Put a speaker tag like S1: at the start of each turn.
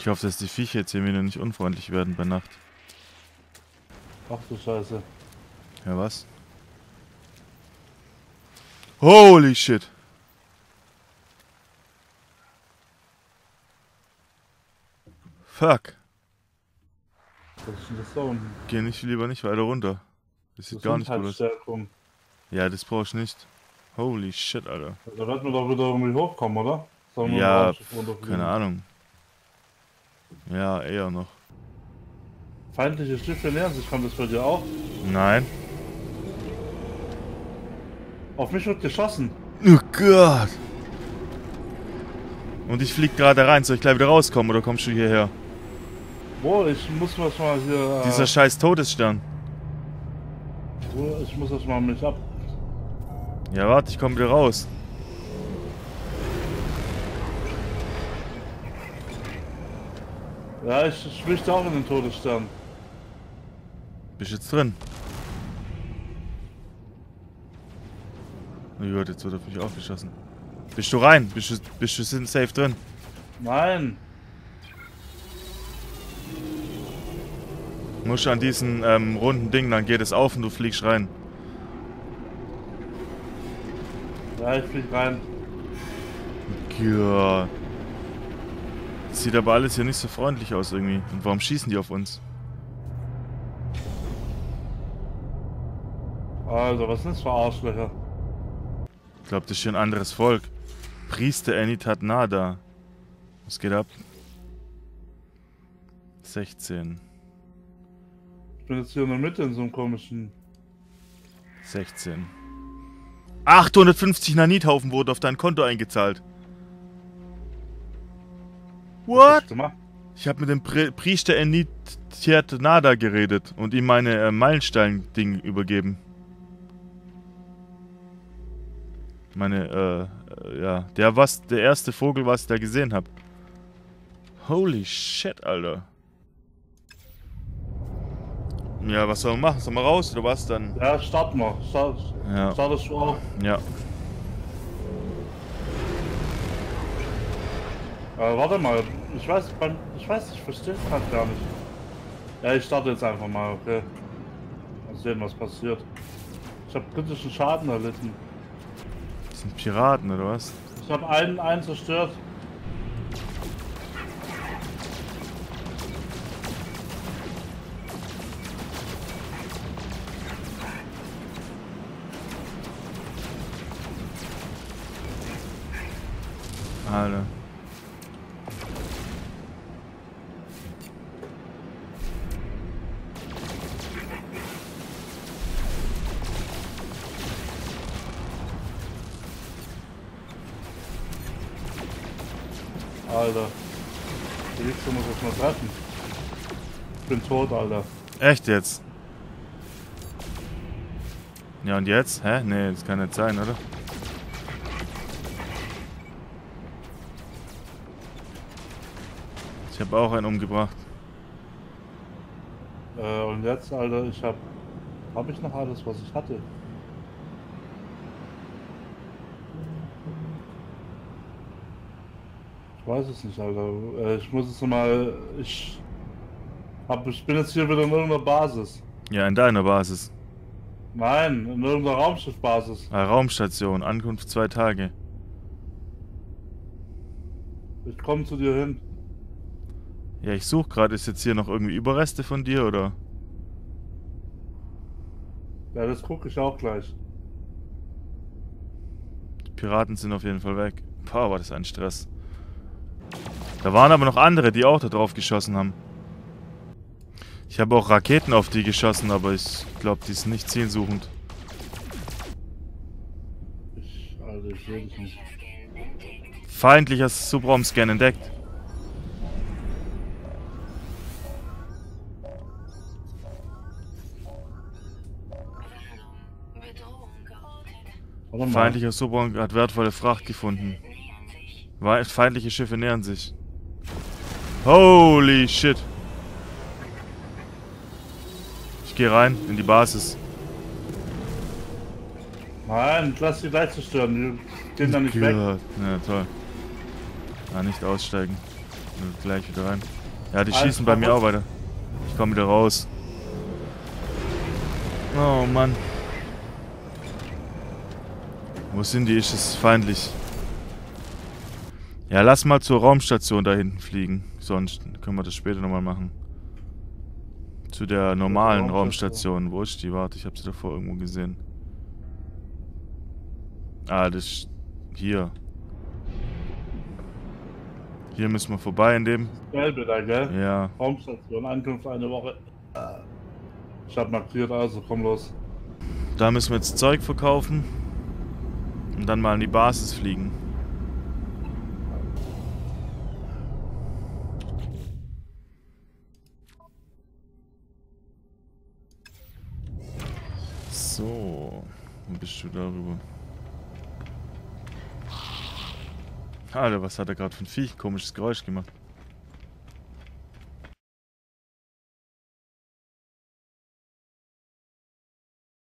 S1: Ich hoffe, dass die Viecher jetzt hier wieder nicht unfreundlich werden bei Nacht.
S2: Ach du Scheiße.
S1: Ja, was? Holy shit! Fuck.
S2: Was ist denn das da unten?
S1: Geh nicht lieber nicht weiter runter. Das sieht gar nicht gut aus. Ja, das brauch ich nicht. Holy shit, Alter.
S2: Da werden wir doch wieder irgendwie hochkommen, oder?
S1: Ja,
S2: runterfliegen?
S1: Keine Ahnung. Ja, eher noch.
S2: Feindliche Schiffe nähern sich, kommt das bei dir auch?
S1: Nein.
S2: Auf mich wird geschossen.
S1: Oh Gott. Und ich flieg gerade rein. Soll ich gleich wieder rauskommen oder kommst du hierher?
S2: Boah, ich muss was mal hier.
S1: Dieser scheiß Todesstern.
S2: äh, ich muss das mal mich ab.
S1: Ja, warte, ich komme wieder raus.
S2: Ja, ich, ich möchte auch in den Todesstern.
S1: Bist jetzt drin? Oh Gott, jetzt wird auf mich aufgeschossen. Bist du rein? Bist du, bist du sind safe drin?
S2: Nein.
S1: Musst an diesen ähm, runden Ding, dann geht es auf und du fliegst rein.
S2: Ja, ich flieg rein.
S1: Sieht aber alles hier nicht so freundlich aus irgendwie. Und warum schießen die auf uns?
S2: Also, was sind das für Arschlöcher?
S1: Ich glaube, das ist hier ein anderes Volk. Priester Enitat Nada. Was geht ab? 16.
S2: Ich bin jetzt hier in der Mitte in so einem komischen.
S1: 16. 850 Nanithaufen wurden auf dein Konto eingezahlt.
S2: Was
S1: What? Ich habe mit dem Pri Priester Enitat Nada geredet und ihm meine äh, Meilenstein-Ding übergeben. Meine, äh, äh, ja, der was, der erste Vogel, was ich da gesehen habe. Holy shit, Alter. Ja, was sollen wir machen? Sollen wir raus oder was dann?
S2: Ja, start mal. Start,
S1: Ja,
S2: startest du auch.
S1: ja.
S2: Äh, warte mal. Ich weiß, ich weiß, ich verstehe es gerade gar nicht. Ja, ich starte jetzt einfach mal, okay. Mal sehen, was passiert. Ich habe kritischen Schaden erlitten.
S1: Das sind Piraten oder was?
S2: Ich habe einen, einen zerstört.
S1: Alter.
S2: Alter. Der Wichser muss das mal treffen. Ich bin tot, Alter.
S1: Echt jetzt? Ja und jetzt? Hä? Nee, das kann nicht sein, oder? Ich habe auch einen umgebracht.
S2: Äh, und jetzt, Alter, ich hab. Hab ich noch alles, was ich hatte? Weiß es nicht, Alter. Äh, ich muss es mal. Ich. Hab, ich bin jetzt hier wieder in irgendeiner Basis.
S1: Ja, in deiner Basis.
S2: Nein, in irgendeiner Raumschiffbasis.
S1: Ah, Raumstation, Ankunft zwei Tage.
S2: Ich komme zu dir hin.
S1: Ja, ich suche gerade, ist jetzt hier noch irgendwie Überreste von dir oder?
S2: Ja, das gucke ich auch gleich.
S1: Die Piraten sind auf jeden Fall weg. Boah, war das ein Stress. Da waren aber noch andere, die auch da drauf geschossen haben. Ich habe auch Raketen auf die geschossen, aber ich glaube, die sind nicht zielsuchend.
S2: Ich, Alter, ich sehe dich nicht.
S1: Feindlicher Subraumscan entdeckt. Feindlicher Subraum hat wertvolle Fracht gefunden. Feindliche Schiffe nähern sich. Holy shit. Ich gehe rein in die Basis.
S2: Nein, lass die gleich zerstören. Die gehen da nicht weg.
S1: Ja, toll. Ah, nicht aussteigen. Und gleich wieder rein. Ja, die
S2: Alles
S1: schießen bei mir auch weiter. Ich komme wieder raus. Oh Mann. Wo sind die? Ist es feindlich? Ja, lass mal zur Raumstation da hinten fliegen. Sonst können wir das später nochmal machen. Zu der normalen
S2: Raumstation.
S1: Raumstation. Wo ist die? Warte, ich habe sie davor irgendwo gesehen. Ah, das ist hier. Hier müssen wir vorbei in dem.
S2: Gelbe da, gell?
S1: Ja.
S2: Raumstation, Ankunft eine Woche. Ich hab markiert, also komm los.
S1: Da müssen wir jetzt Zeug verkaufen. Und dann mal in die Basis fliegen. So. Wo bist du darüber? Alter, was hat er gerade für ein Viech? Komisches Geräusch gemacht.